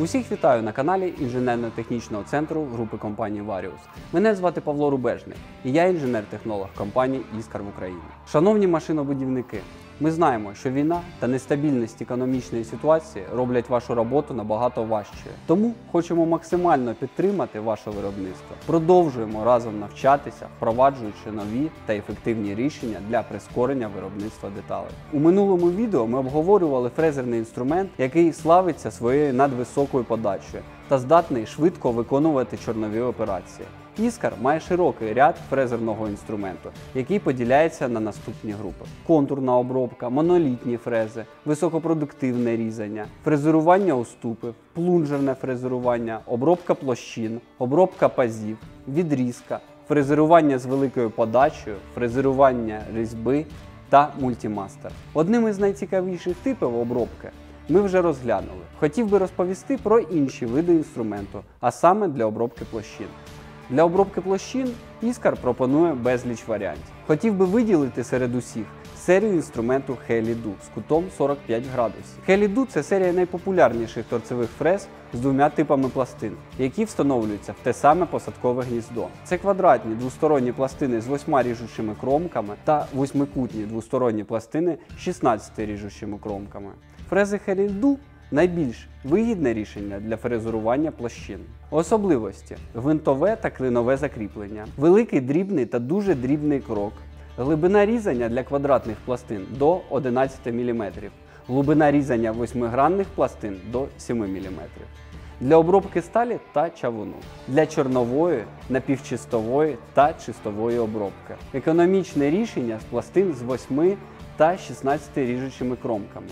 Усіх вітаю на каналі інженерно-технічного центру групи компанії Varius. Мене звати Павло Рубежник і я інженер-технолог компанії Іскар в Україні. Шановні машинобудівники, ми знаємо, що війна та нестабільність економічної ситуації роблять вашу роботу набагато важчою. Тому хочемо максимально підтримати ваше виробництво. Продовжуємо разом навчатися, впроваджуючи нові та ефективні рішення для прискорення виробництва деталей. У минулому відео ми обговорювали фрезерний інструмент, який славиться своєю надвисокою подачею та здатний швидко виконувати чорнові операції. Іскар має широкий ряд фрезерного інструменту, який поділяється на наступні групи: контурна обробка, монолітні фрези, високопродуктивне різання, фрезерування уступів, плунжерне фрезерування, обробка площин, обробка пазів, відрізка, фрезерування з великою подачею, фрезерування різьби та мультимастер. Одним із найцікавіших типів обробки ми вже розглянули. Хотів би розповісти про інші види інструменту, а саме для обробки площин. Для обробки площин Іскар пропонує безліч варіантів. Хотів би виділити серед усіх серію інструменту Helidu з кутом 45 градусів. Helidu – це серія найпопулярніших торцевих фрез з двома типами пластин, які встановлюються в те саме посадкове гніздо. Це квадратні двосторонні пластини з восьма ріжучими кромками та восьмикутні двосторонні пластини з 16 ріжучими кромками. Фрези Helidu найбільш вигідне рішення для фрезерування площин. Особливості гвинтове та клинове закріплення, великий дрібний та дуже дрібний крок, глибина різання для квадратних пластин до 11 мм, глибина різання восьмигранних пластин до 7 мм. Для обробки сталі та чавуну, для чорнової, напівчистової та чистової обробки. Економічне рішення з пластин з 8 та 16 ріжучими кромками.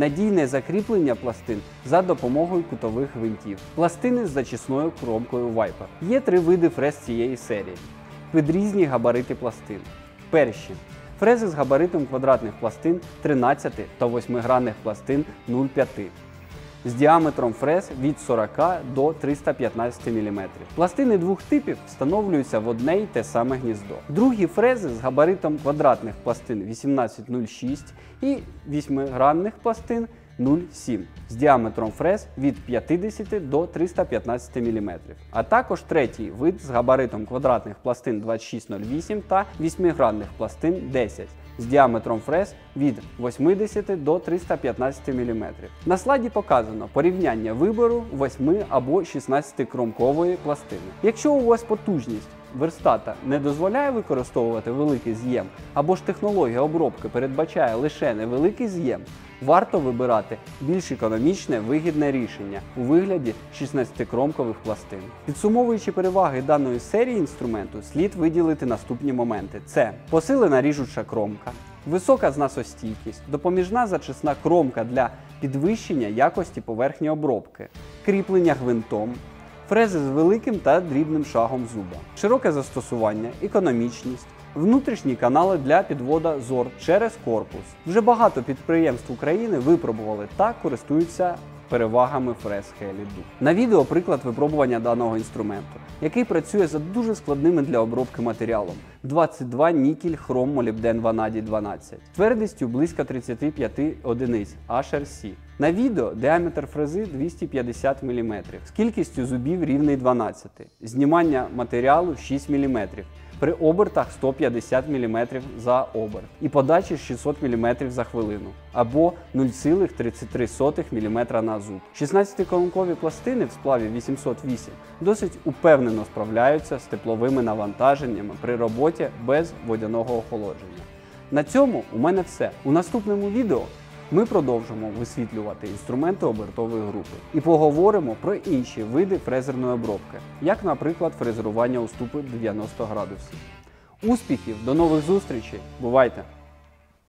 Надійне закріплення пластин за допомогою кутових гвинтів. Пластини з зачисною кромкою Viper. Є три види фрез цієї серії. Під різні габарити пластин. Перші. Фрези з габаритом квадратних пластин 13 та 8-гранних пластин 0,5 з діаметром фрез від 40 до 315 мм. Пластини двох типів встановлюються в одне й те саме гніздо. Другі фрези з габаритом квадратних пластин 1806 і 8-гранних пластин 0,7 з діаметром фрез від 50 до 315 мм. А також третій вид з габаритом квадратних пластин 2608 та 8-гранних пластин 10 з діаметром фрез від 80 до 315 мм. На слайді показано порівняння вибору 8 або 16 кромкової пластини. Якщо у вас потужність верстата не дозволяє використовувати великий з'єм, або ж технологія обробки передбачає лише невеликий з'єм, варто вибирати більш економічне вигідне рішення у вигляді 16-кромкових пластин. Підсумовуючи переваги даної серії інструменту, слід виділити наступні моменти: це посилена ріжуча кромка. Висока знасостійкість, допоміжна зачисна кромка для підвищення якості поверхні обробки, кріплення гвинтом, фрези з великим та дрібним шагом зуба, широке застосування, економічність, внутрішні канали для підвода зор через корпус. Вже багато підприємств України випробували та користуються перевагами фрез Helidu. На відео приклад випробування даного інструменту, який працює за дуже складними для обробки матеріалом 22 нікель хром молібден ванадій 12, твердістю близько 35 одиниць HRC. На відео діаметр фрези 250 мм, з кількістю зубів рівний 12, знімання матеріалу 6 мм. При обертах 150 мм за оберт і подачі 600 мм за хвилину або 0,33 мм на зуб. 16-колонкові пластини в сплаві 808 досить упевнено справляються з тепловими навантаженнями при роботі без водяного охолодження. На цьому у мене все. У наступному відео ми продовжимо висвітлювати інструменти обертової групи і поговоримо про інші види фрезерної обробки, як, наприклад, фрезерування уступу 90 градусів. Успіхів, до нових зустрічей! Бувайте!